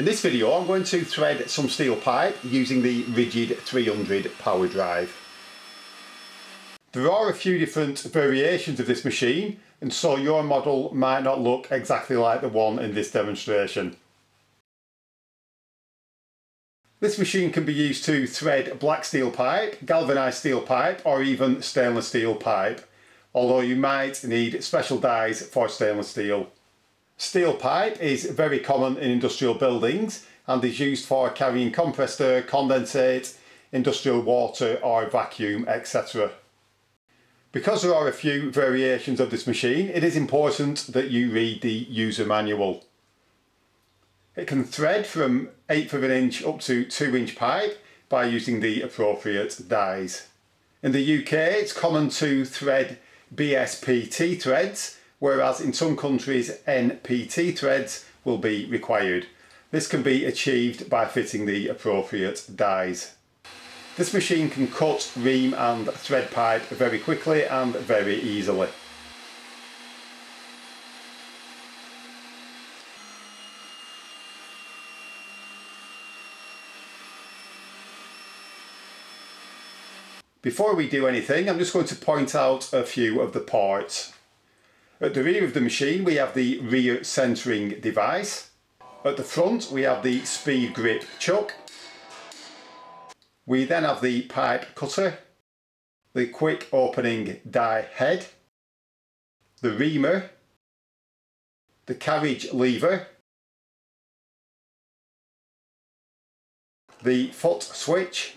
In this video I'm going to thread some steel pipe using the Ridgid 300 power drive. There are a few different variations of this machine and so your model might not look exactly like the one in this demonstration. This machine can be used to thread black steel pipe, galvanised steel pipe or even stainless steel pipe, although you might need special dies for stainless steel. Steel pipe is very common in industrial buildings and is used for carrying compressed air, condensate, industrial water or vacuum etc. Because there are a few variations of this machine, it is important that you read the user manual. It can thread from 8th of an inch up to 2 inch pipe by using the appropriate dies. In the UK it's common to thread BSPT threads whereas in some countries NPT threads will be required. This can be achieved by fitting the appropriate dies. This machine can cut, ream and thread pipe very quickly and very easily. Before we do anything, I'm just going to point out a few of the parts. At the rear of the machine we have the rear centering device. At the front we have the speed grip chuck. We then have the pipe cutter, the quick opening die head, the reamer, the carriage lever, the foot switch,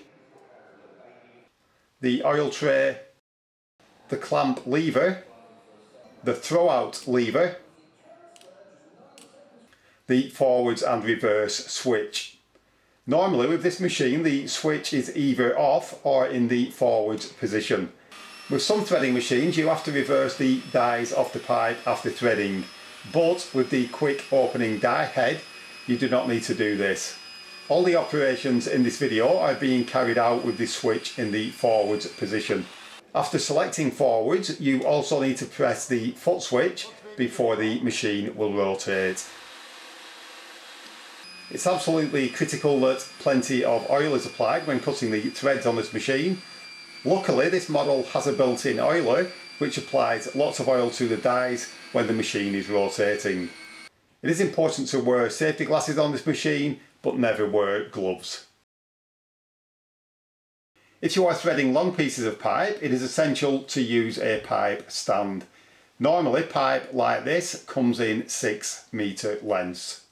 the oil tray, the clamp lever, the throwout lever, the forwards and reverse switch. Normally with this machine the switch is either off or in the forwards position. With some threading machines you have to reverse the dies off the pipe after threading but with the quick opening die head you do not need to do this. All the operations in this video are being carried out with the switch in the forwards position. After selecting forwards, you also need to press the foot switch before the machine will rotate. It's absolutely critical that plenty of oil is applied when cutting the threads on this machine. Luckily this model has a built-in oiler which applies lots of oil to the dies when the machine is rotating. It is important to wear safety glasses on this machine but never wear gloves. If you are threading long pieces of pipe, it is essential to use a pipe stand. Normally pipe like this comes in 6 metre lengths.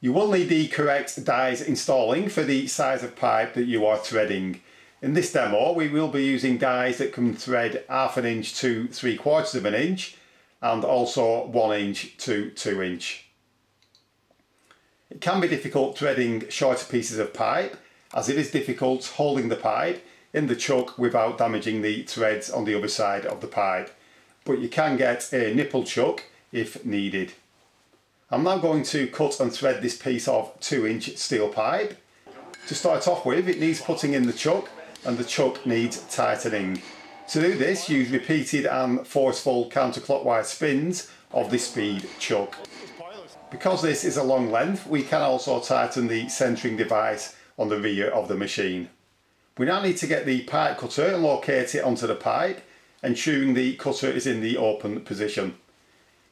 You will need the correct dies installing for the size of pipe that you are threading. In this demo we will be using dies that can thread half an inch to three quarters of an inch and also 1 inch to 2 inch. It can be difficult threading shorter pieces of pipe as it is difficult holding the pipe in the chuck without damaging the threads on the other side of the pipe but you can get a nipple chuck if needed. I'm now going to cut and thread this piece of 2 inch steel pipe. To start off with it needs putting in the chuck and the chuck needs tightening. To do this, use repeated and forceful counterclockwise spins of the speed chuck. Because this is a long length, we can also tighten the centering device on the rear of the machine. We now need to get the pipe cutter and locate it onto the pipe, ensuring the cutter is in the open position.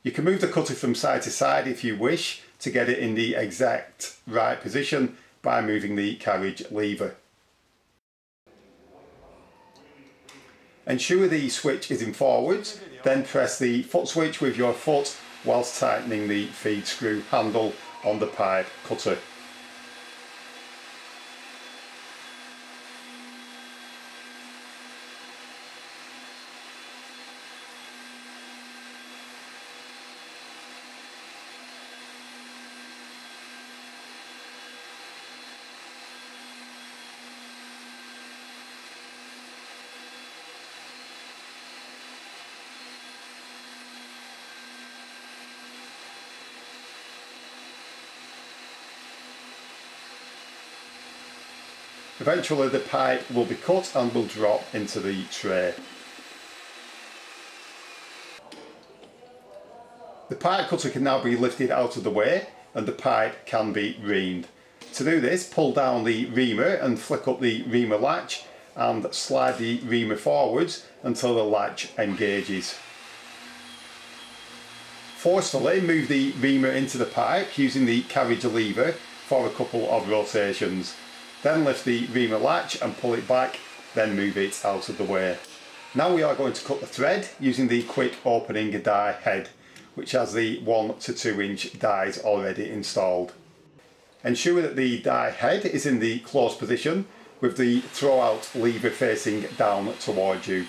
You can move the cutter from side to side if you wish to get it in the exact right position by moving the carriage lever. Ensure the switch is in forwards, then press the foot switch with your foot whilst tightening the feed screw handle on the pipe cutter. Eventually the pipe will be cut and will drop into the tray. The pipe cutter can now be lifted out of the way and the pipe can be reamed. To do this, pull down the reamer and flick up the reamer latch and slide the reamer forwards until the latch engages. Forcefully move the reamer into the pipe using the carriage lever for a couple of rotations. Then lift the reamer latch and pull it back, then move it out of the way. Now we are going to cut the thread using the quick opening die head, which has the 1 to 2 inch dies already installed. Ensure that the die head is in the closed position with the throwout lever facing down towards you.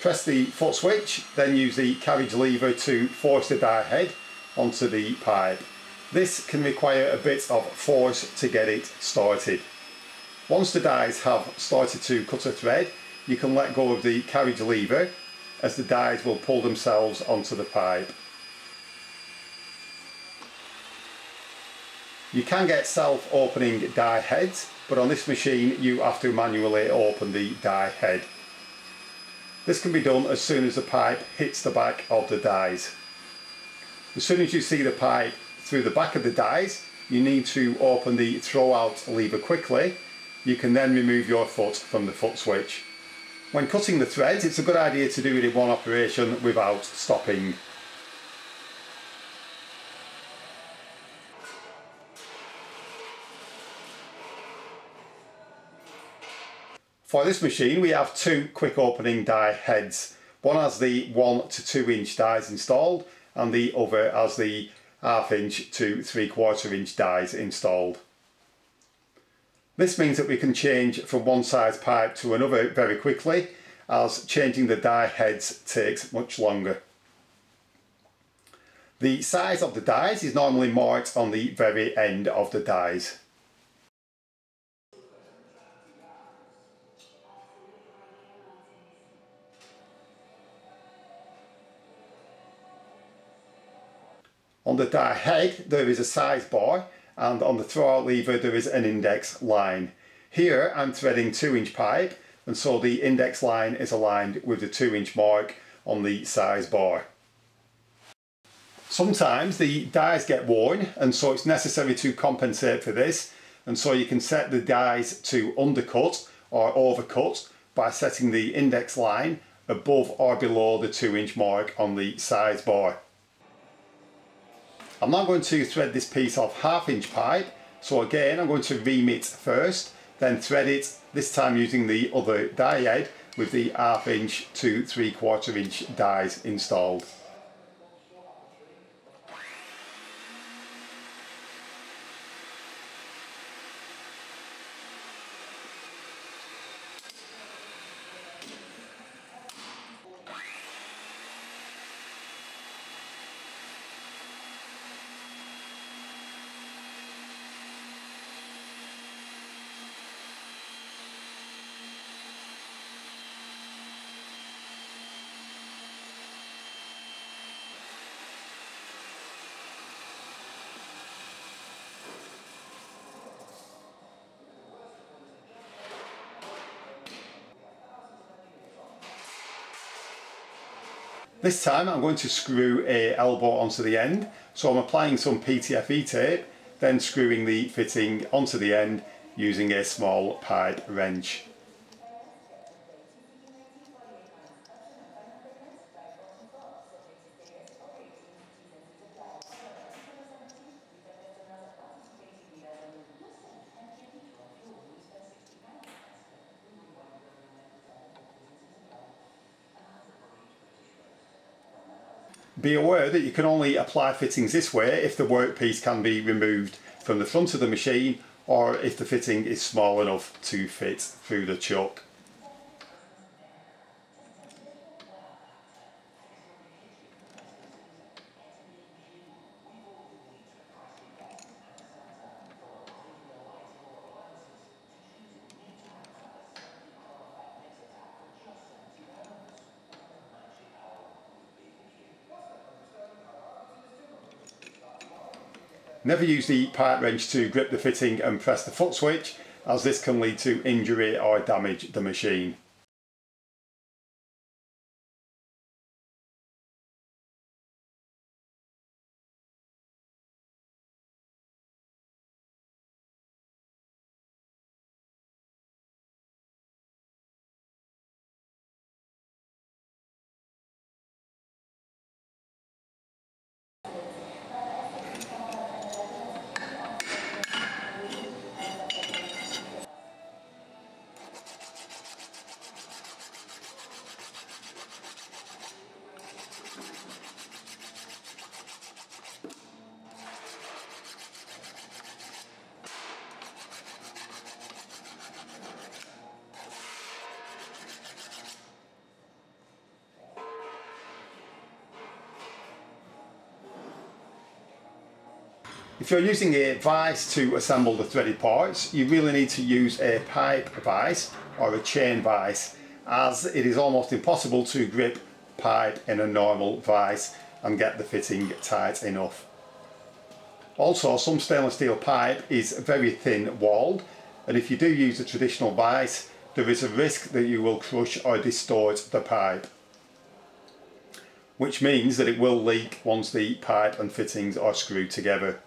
Press the foot switch, then use the carriage lever to force the die head onto the pipe. This can require a bit of force to get it started. Once the dies have started to cut a thread, you can let go of the carriage lever as the dies will pull themselves onto the pipe. You can get self-opening die heads, but on this machine you have to manually open the die head. This can be done as soon as the pipe hits the back of the dies. As soon as you see the pipe through the back of the dies, you need to open the throw out lever quickly. You can then remove your foot from the foot switch. When cutting the threads, it's a good idea to do it in one operation without stopping. For this machine we have two quick opening die heads. One has the 1 to 2 inch dies installed and the other has the half inch to 3 quarter inch dies installed. This means that we can change from one size pipe to another very quickly as changing the die heads takes much longer. The size of the dies is normally marked on the very end of the dies. On the die head there is a size bar and on the throwout lever there is an index line. Here I'm threading 2 inch pipe and so the index line is aligned with the 2 inch mark on the size bar. Sometimes the dies get worn and so it's necessary to compensate for this and so you can set the dies to undercut or overcut by setting the index line above or below the 2 inch mark on the size bar. I'm now going to thread this piece of half inch pipe. So again, I'm going to ream it first, then thread it, this time using the other die head with the half inch to three quarter inch dies installed. This time I'm going to screw a elbow onto the end. So I'm applying some PTFE tape, then screwing the fitting onto the end using a small pipe wrench. Be aware that you can only apply fittings this way if the workpiece can be removed from the front of the machine or if the fitting is small enough to fit through the chuck. Never use the pipe wrench to grip the fitting and press the foot switch as this can lead to injury or damage the machine. If you're using a vise to assemble the threaded parts, you really need to use a pipe vise or a chain vise as it is almost impossible to grip pipe in a normal vise and get the fitting tight enough. Also some stainless steel pipe is very thin walled and if you do use a traditional vise there is a risk that you will crush or distort the pipe which means that it will leak once the pipe and fittings are screwed together.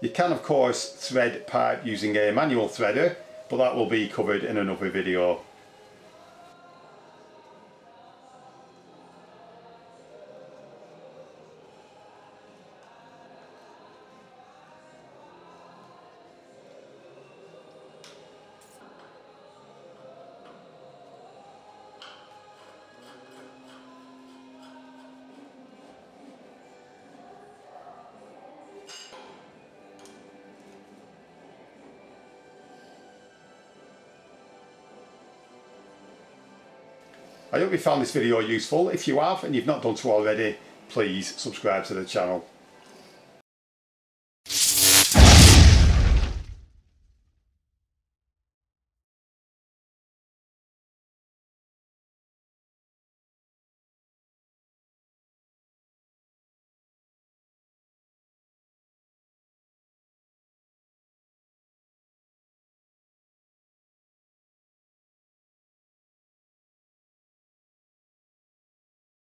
You can of course thread pipe using a manual threader but that will be covered in another video. I hope you found this video useful. If you have and you've not done so already, please subscribe to the channel.